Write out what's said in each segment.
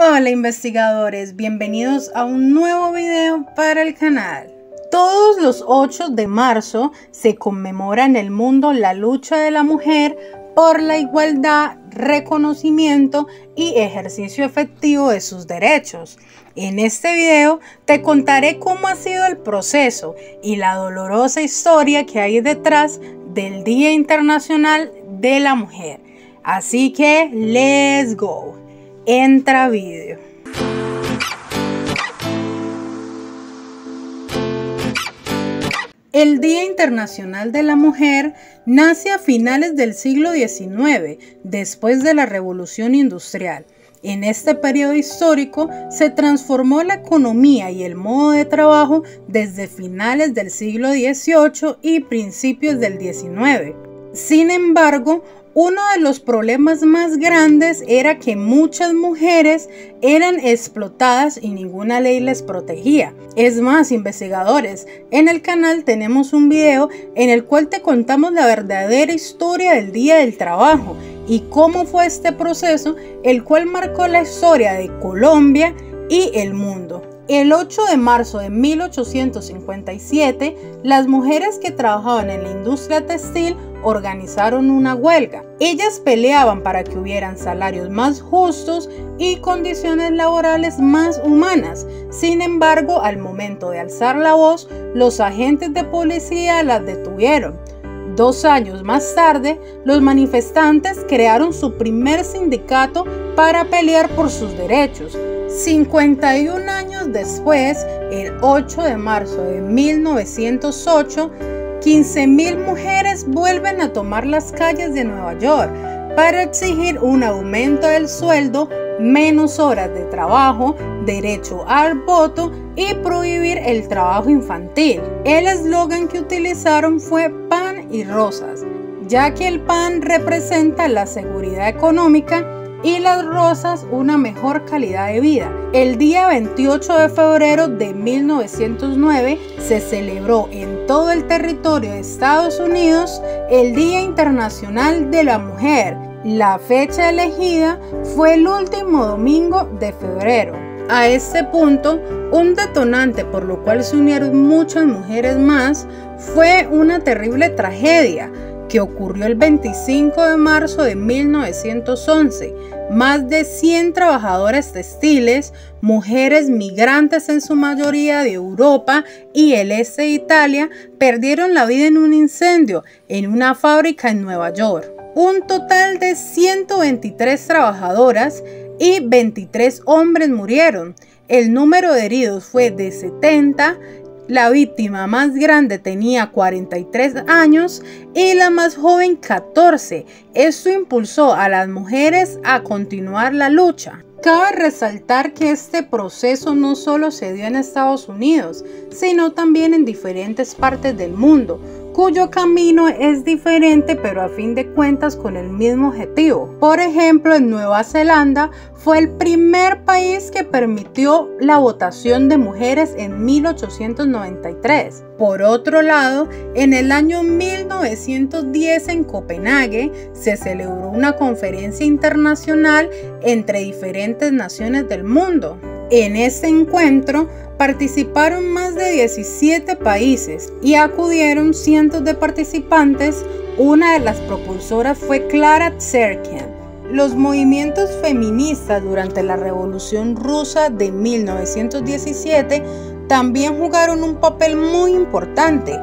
Hola investigadores, bienvenidos a un nuevo video para el canal. Todos los 8 de marzo se conmemora en el mundo la lucha de la mujer por la igualdad, reconocimiento y ejercicio efectivo de sus derechos. En este video te contaré cómo ha sido el proceso y la dolorosa historia que hay detrás del Día Internacional de la Mujer. Así que, let's go. Entra vídeo. El Día Internacional de la Mujer nace a finales del siglo XIX, después de la Revolución Industrial. En este periodo histórico se transformó la economía y el modo de trabajo desde finales del siglo XVIII y principios del XIX. Sin embargo, uno de los problemas más grandes era que muchas mujeres eran explotadas y ninguna ley les protegía. Es más, investigadores, en el canal tenemos un video en el cual te contamos la verdadera historia del Día del Trabajo y cómo fue este proceso, el cual marcó la historia de Colombia y el mundo. El 8 de marzo de 1857, las mujeres que trabajaban en la industria textil organizaron una huelga. Ellas peleaban para que hubieran salarios más justos y condiciones laborales más humanas. Sin embargo, al momento de alzar la voz, los agentes de policía las detuvieron. Dos años más tarde, los manifestantes crearon su primer sindicato para pelear por sus derechos. 51 años después, el 8 de marzo de 1908, 15.000 mujeres vuelven a tomar las calles de Nueva York para exigir un aumento del sueldo, menos horas de trabajo, derecho al voto y prohibir el trabajo infantil. El eslogan que utilizaron fue pan y rosas, ya que el pan representa la seguridad económica y las rosas una mejor calidad de vida. El día 28 de febrero de 1909 se celebró en todo el territorio de Estados Unidos el Día Internacional de la Mujer. La fecha elegida fue el último domingo de febrero. A este punto, un detonante por lo cual se unieron muchas mujeres más fue una terrible tragedia que ocurrió el 25 de marzo de 1911. Más de 100 trabajadoras textiles, mujeres migrantes en su mayoría de Europa y el este de Italia, perdieron la vida en un incendio en una fábrica en Nueva York. Un total de 123 trabajadoras y 23 hombres murieron. El número de heridos fue de 70 la víctima más grande tenía 43 años y la más joven 14. Esto impulsó a las mujeres a continuar la lucha. Cabe resaltar que este proceso no solo se dio en Estados Unidos, sino también en diferentes partes del mundo, cuyo camino es diferente pero a fin de cuentas con el mismo objetivo. Por ejemplo, en Nueva Zelanda fue el primer país que permitió la votación de mujeres en 1893. Por otro lado, en el año 1910 en Copenhague se celebró una conferencia internacional entre diferentes naciones del mundo. En este encuentro participaron más de 17 países y acudieron cientos de participantes. Una de las propulsoras fue Clara Tserkian. Los movimientos feministas durante la Revolución Rusa de 1917 también jugaron un papel muy importante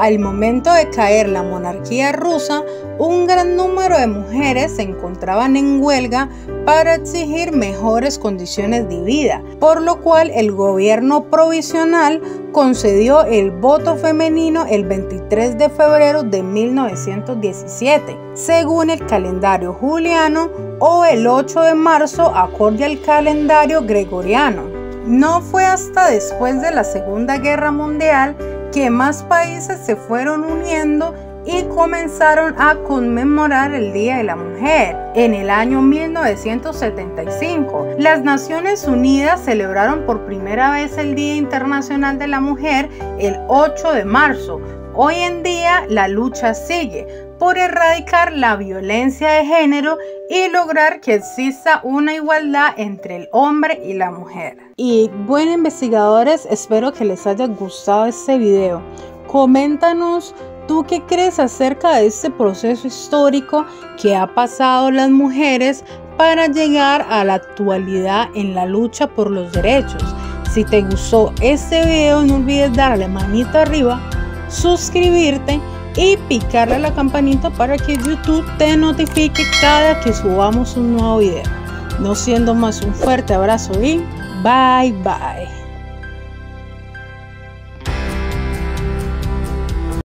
al momento de caer la monarquía rusa, un gran número de mujeres se encontraban en huelga para exigir mejores condiciones de vida, por lo cual el gobierno provisional concedió el voto femenino el 23 de febrero de 1917, según el calendario juliano, o el 8 de marzo acorde al calendario gregoriano. No fue hasta después de la Segunda Guerra Mundial que más países se fueron uniendo y comenzaron a conmemorar el Día de la Mujer. En el año 1975, las Naciones Unidas celebraron por primera vez el Día Internacional de la Mujer el 8 de marzo. Hoy en día la lucha sigue, por erradicar la violencia de género y lograr que exista una igualdad entre el hombre y la mujer. Y bueno investigadores, espero que les haya gustado este video. Coméntanos tú qué crees acerca de este proceso histórico que ha pasado las mujeres para llegar a la actualidad en la lucha por los derechos. Si te gustó este video no olvides darle manito arriba, suscribirte y picarle a la campanita para que YouTube te notifique cada que subamos un nuevo video. No siendo más un fuerte abrazo y bye bye.